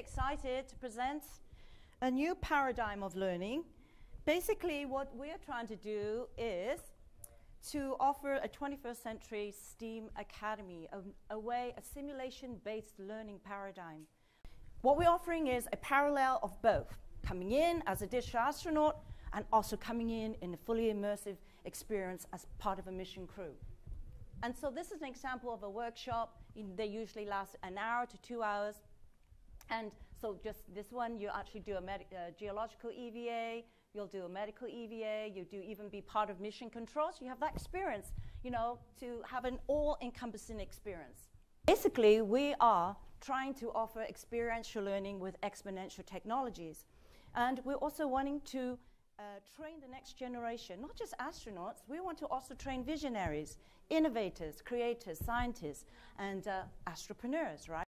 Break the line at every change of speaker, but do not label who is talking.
excited to present a new paradigm of learning. Basically, what we're trying to do is to offer a 21st century STEAM academy, a, a way, a simulation-based learning paradigm. What we're offering is a parallel of both, coming in as a digital astronaut and also coming in in a fully immersive experience as part of a mission crew. And so this is an example of a workshop. They usually last an hour to two hours. And so just this one, you actually do a uh, geological EVA, you'll do a medical EVA, you do even be part of mission controls. You have that experience, you know, to have an all-encompassing experience. Basically, we are trying to offer experiential learning with exponential technologies. And we're also wanting to uh, train the next generation, not just astronauts, we want to also train visionaries, innovators, creators, scientists, and uh, entrepreneurs, right?